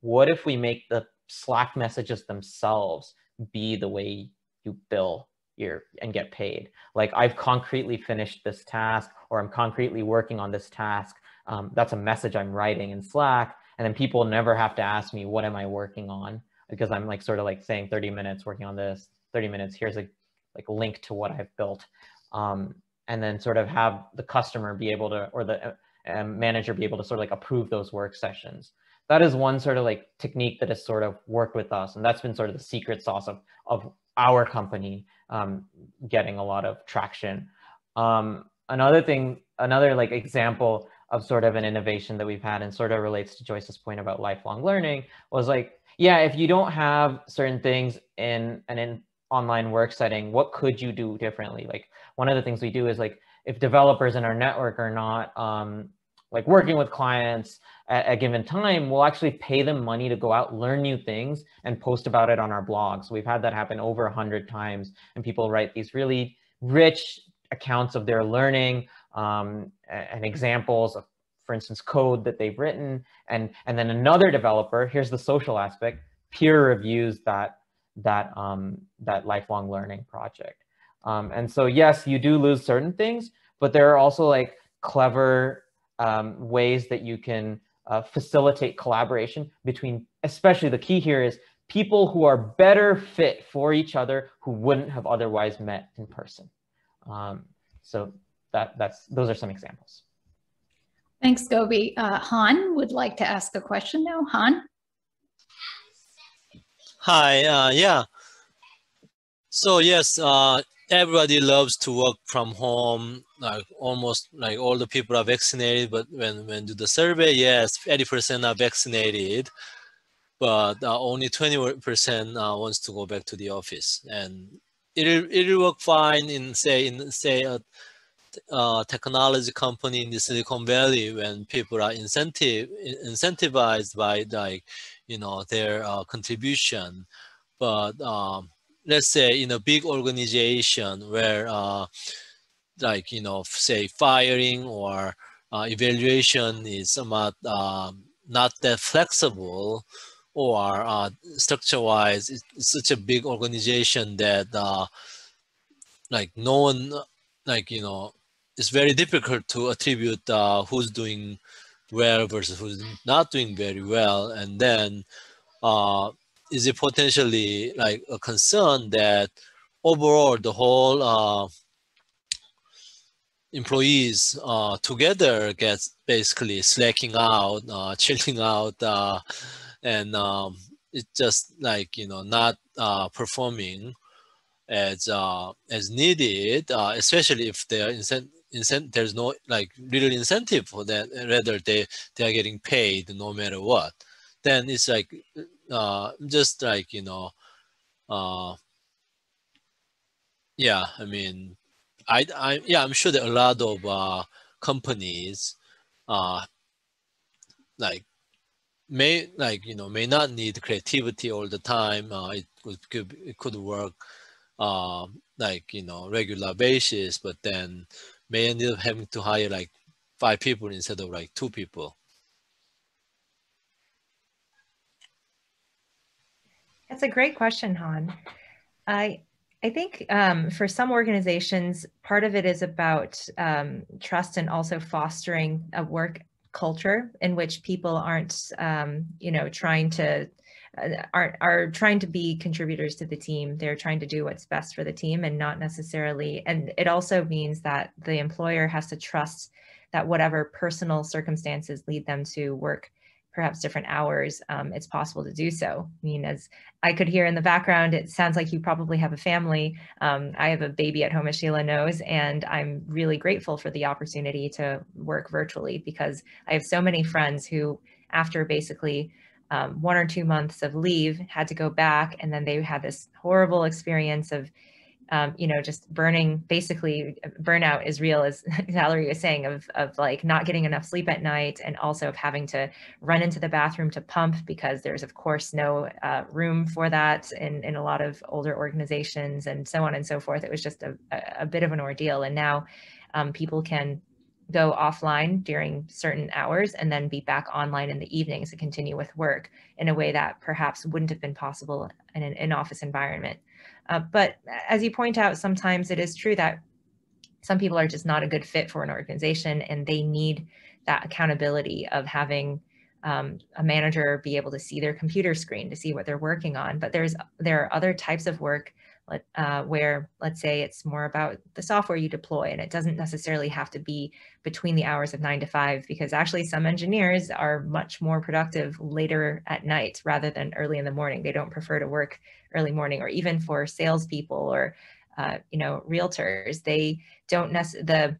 what if we make the Slack messages themselves be the way you bill your and get paid. Like I've concretely finished this task or I'm concretely working on this task. Um, that's a message I'm writing in Slack. And then people never have to ask me, what am I working on? Because I'm like sort of like saying 30 minutes working on this, 30 minutes, here's a like link to what I've built. Um, and then sort of have the customer be able to, or the uh, manager be able to sort of like approve those work sessions that is one sort of like technique that has sort of worked with us. And that's been sort of the secret sauce of, of our company um, getting a lot of traction. Um, another thing, another like example of sort of an innovation that we've had and sort of relates to Joyce's point about lifelong learning was like, yeah, if you don't have certain things in an in online work setting, what could you do differently? Like one of the things we do is like, if developers in our network are not um, like working with clients at a given time, we'll actually pay them money to go out, learn new things, and post about it on our blog. So we've had that happen over a hundred times, and people write these really rich accounts of their learning um, and examples of, for instance, code that they've written, and and then another developer. Here's the social aspect: peer reviews that that um, that lifelong learning project. Um, and so yes, you do lose certain things, but there are also like clever um, ways that you can uh, facilitate collaboration between, especially the key here is people who are better fit for each other who wouldn't have otherwise met in person. Um, so that that's those are some examples. Thanks, Gobi. Uh, Han would like to ask a question now. Han. Hi. Uh, yeah. So yes, uh, everybody loves to work from home like almost like all the people are vaccinated but when when do the survey? Yes 80% are vaccinated but uh, only 20% uh, wants to go back to the office. And it'll it'll work fine in say in say a, a technology company in the silicon valley when people are incentive incentivized by like you know their uh, contribution. But um, let's say in a big organization where uh, like, you know, say firing or uh, evaluation is somewhat um, not that flexible or uh, structure-wise, it's, it's, such a big organization that uh, like no one, like, you know, it's very difficult to attribute uh, who's doing well versus who's not doing very well. And then uh, is it potentially like a concern that overall the whole uh, employees uh, together gets basically slacking out, uh, chilling out, uh, and um, it's just like you know not uh, performing as uh, as needed, uh, especially if incent there's no like little incentive for that. Rather they they are getting paid no matter what. Then it's like uh, just like you know, uh, yeah. I mean, I, I yeah, I'm sure that a lot of uh, companies, uh, like may like you know may not need creativity all the time. Uh, it could it could work uh, like you know regular basis, but then may end up having to hire like five people instead of like two people. That's a great question, Han. I I think um, for some organizations, part of it is about um, trust and also fostering a work culture in which people aren't, um, you know, trying to uh, are are trying to be contributors to the team. They're trying to do what's best for the team and not necessarily. And it also means that the employer has to trust that whatever personal circumstances lead them to work perhaps different hours, um, it's possible to do so. I mean, as I could hear in the background, it sounds like you probably have a family. Um, I have a baby at home, as Sheila knows, and I'm really grateful for the opportunity to work virtually because I have so many friends who, after basically um, one or two months of leave, had to go back, and then they had this horrible experience of um, you know, just burning, basically burnout is real, as Valerie was saying, of, of like not getting enough sleep at night and also of having to run into the bathroom to pump because there's of course no uh, room for that in, in a lot of older organizations and so on and so forth. It was just a, a bit of an ordeal. And now um, people can go offline during certain hours and then be back online in the evenings to continue with work in a way that perhaps wouldn't have been possible in an in-office environment. Uh, but as you point out, sometimes it is true that some people are just not a good fit for an organization and they need that accountability of having um, a manager be able to see their computer screen to see what they're working on. But there's there are other types of work uh, where let's say it's more about the software you deploy and it doesn't necessarily have to be between the hours of nine to five because actually some engineers are much more productive later at night rather than early in the morning. They don't prefer to work early morning or even for salespeople or uh, you know realtors. They don't necessarily the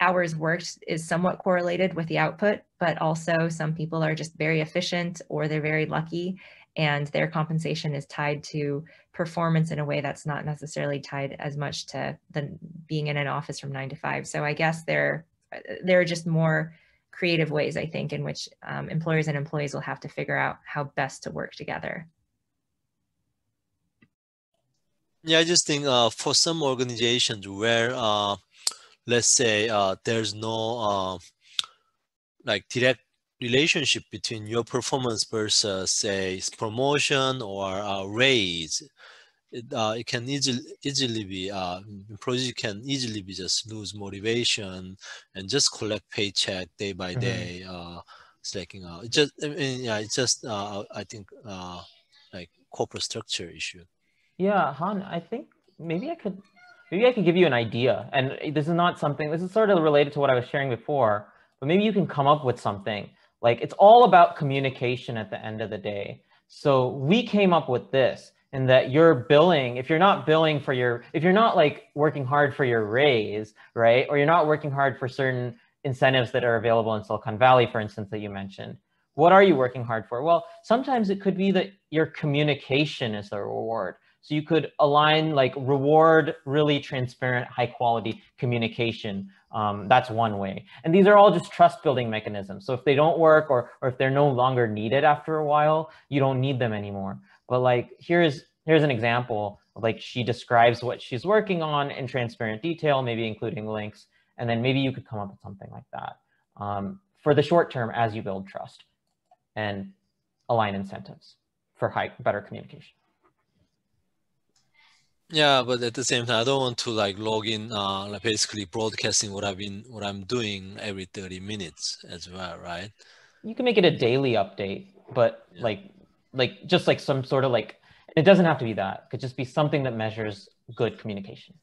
hours worked is somewhat correlated with the output, but also some people are just very efficient or they're very lucky and their compensation is tied to performance in a way that's not necessarily tied as much to the being in an office from nine to five. So I guess there there are just more creative ways, I think, in which um, employers and employees will have to figure out how best to work together. Yeah, I just think uh, for some organizations where, uh, let's say, uh, there's no uh, like direct relationship between your performance versus, say, promotion or uh, raise, it, uh, it can easily easily be uh, employees can easily be just lose motivation and just collect paycheck day by mm-hmm. day. Uh, it's like you know, it just I mean, yeah, it's just uh, I think uh, like corporate structure issue. Yeah, Han, I think maybe I could maybe I could give you an idea, and this is not something. This is sort of related to what I was sharing before, but maybe you can come up with something. Like it's all about communication at the end of the day. So we came up with this and that you're billing if you're not billing for your if you're not like working hard for your raise right or you're not working hard for certain incentives that are available in silicon valley for instance that you mentioned what are you working hard for well sometimes it could be that your communication is the reward so you could align like reward really transparent high quality communication um, that's one way. And these are all just trust building mechanisms. So if they don't work or, or if they're no longer needed after a while you don't need them anymore. But like here's here's an example of like she describes what she's working on in transparent detail, maybe including links, and then maybe you could come up with something like that um, for the short term as you build trust and align incentives for high better communication. Yeah, but at the same time, I don't want to like log in, uh, like basically broadcasting what I've been, what I'm doing every 30 minutes as well, right? You can make it a daily update, but yeah. like like just like some sort of like it doesn't have to be that it could just be something that measures good communication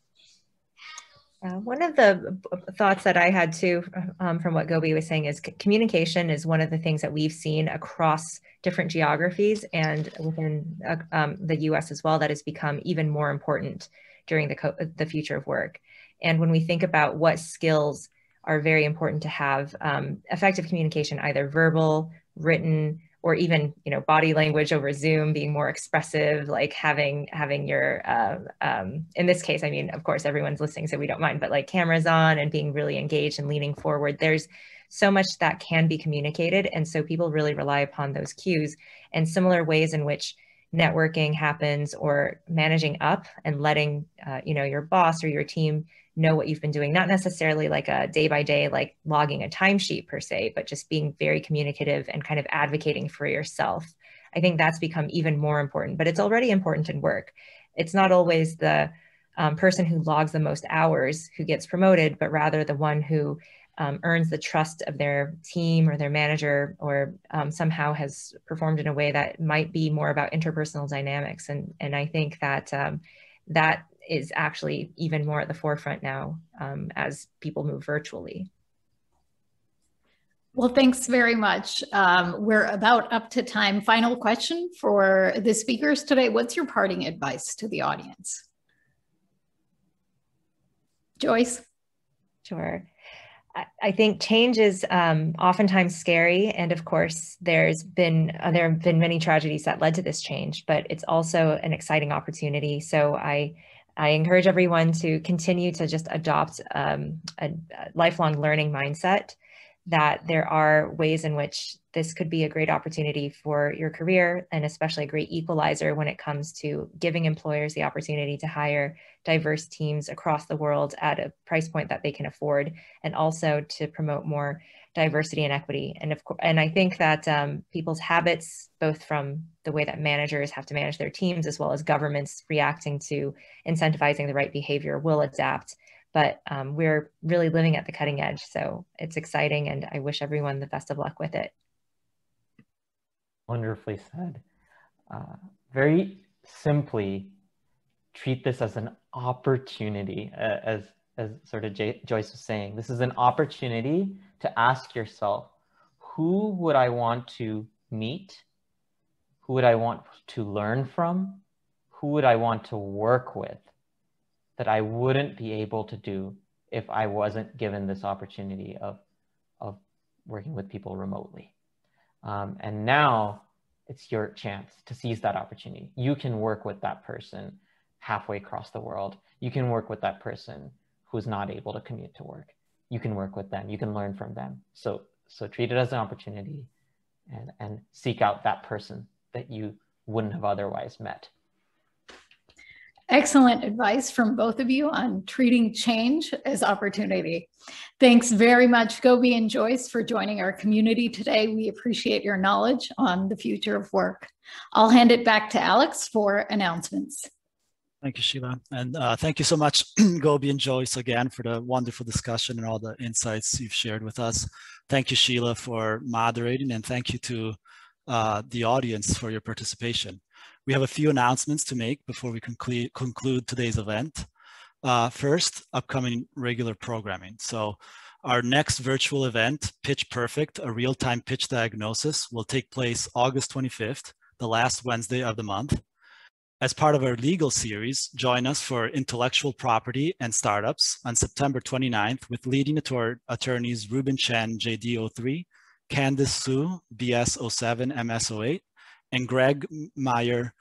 uh, one of the thoughts that I had too um, from what Gobi was saying is communication is one of the things that we've seen across different geographies and within uh, um, the US as well that has become even more important during the, the future of work. And when we think about what skills are very important to have, um, effective communication, either verbal, written, or even you know body language over zoom being more expressive like having having your uh, um, in this case i mean of course everyone's listening so we don't mind but like cameras on and being really engaged and leaning forward there's so much that can be communicated and so people really rely upon those cues. And similar ways in which networking happens or managing up and letting uh, you know your boss or your team know what you've been doing, not necessarily like a day by day, like logging a timesheet per se, but just being very communicative and kind of advocating for yourself. I think that's become even more important, but it's already important in work. It's not always the um, person who logs the most hours who gets promoted, but rather the one who um, earns the trust of their team or their manager or um, somehow has performed in a way that might be more about interpersonal dynamics. And, and I think that um, that is actually even more at the forefront now um, as people move virtually. Well, thanks very much. Um, we're about up to time. Final question for the speakers today. What's your parting advice to the audience? Joyce? Sure. I think change is um, oftentimes scary, and of course, there's been uh, there have been many tragedies that led to this change, but it's also an exciting opportunity. So I I encourage everyone to continue to just adopt um, a, a, lifelong learning mindset that there are ways in which this could be a great opportunity for your career and especially a great equalizer when it comes to giving employers the opportunity to hire diverse teams across the world at a price point that they can afford and also to promote more diversity and equity. And of course, and I think that um, people's habits, both from the way that managers have to manage their teams, as well as governments reacting to incentivizing the right behavior, will adapt. But um, we're really living at the cutting edge, so it's exciting, and I wish everyone the best of luck with it. Wonderfully said. Uh, very simply, treat this as an opportunity, uh, as as sort of J- Joyce was saying. This is an opportunity to ask yourself, who would I want to meet? Who would I want to learn from? Who would I want to work with that I wouldn't be able to do if I wasn't given this opportunity of, of working with people remotely? Um, and now it's your chance to seize that opportunity. You can work with that person halfway across the world. You can work with that person who's not able to commute to work you can work with them, you can learn from them. So So treat it as an opportunity and, and seek out that person that you wouldn't have otherwise met. Excellent advice from both of you on treating change as opportunity. Thanks very much, Gobi and Joyce, for joining our community today. We appreciate your knowledge on the future of work. I'll hand it back to Alex for announcements. Thank you, Sheila. And uh, thank you so much, Gobi and Joyce, again, for the wonderful discussion and all the insights you've shared with us. Thank you, Sheila, for moderating, and thank you to uh, the audience for your participation. We have a few announcements to make before we conclude, conclude today's event. Uh, first, upcoming regular programming. So our next virtual event, Pitch Perfect, a real-time pitch diagnosis, will take place August 25th, the last Wednesday of the month. As part of our legal series, join us for intellectual property and startups on September 29th with leading attorneys Ruben Chen, JD03, Candice Su, BS07, MS08, and Greg Meyer,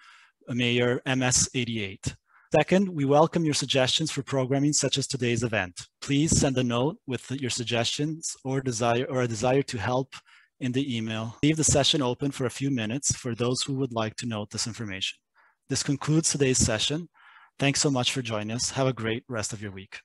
Mayor, MS88. Second, we welcome your suggestions for programming such as today's event. Please send a note with your suggestions or desire or a desire to help in the email. Leave the session open for a few minutes for those who would like to note this information. This concludes today's session. Thanks so much for joining us. Have a great rest of your week.